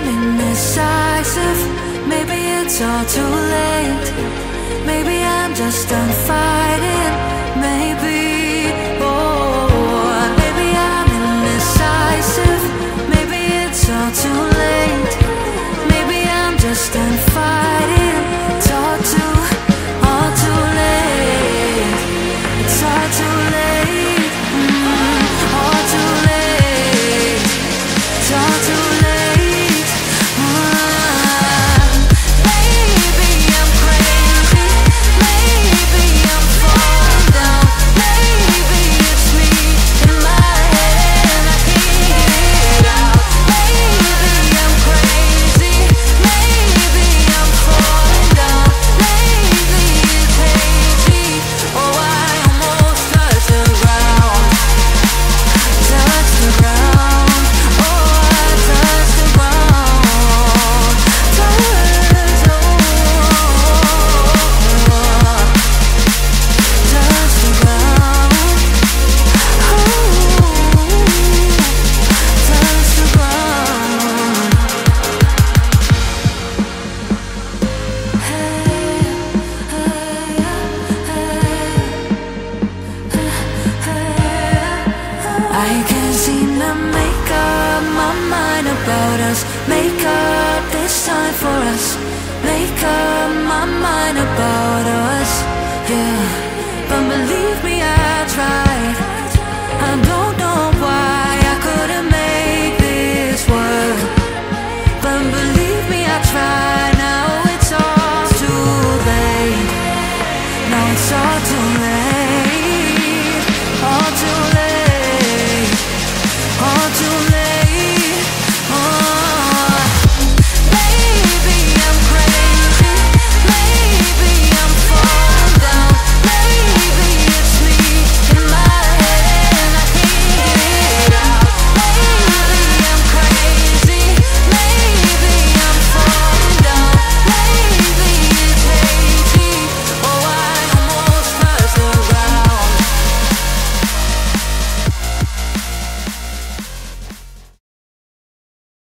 becoming decisive. Maybe it's all too late. Maybe I'm just done fighting. Maybe. I can't seem to make up my mind about us. Make up this time for us. Make up my mind about us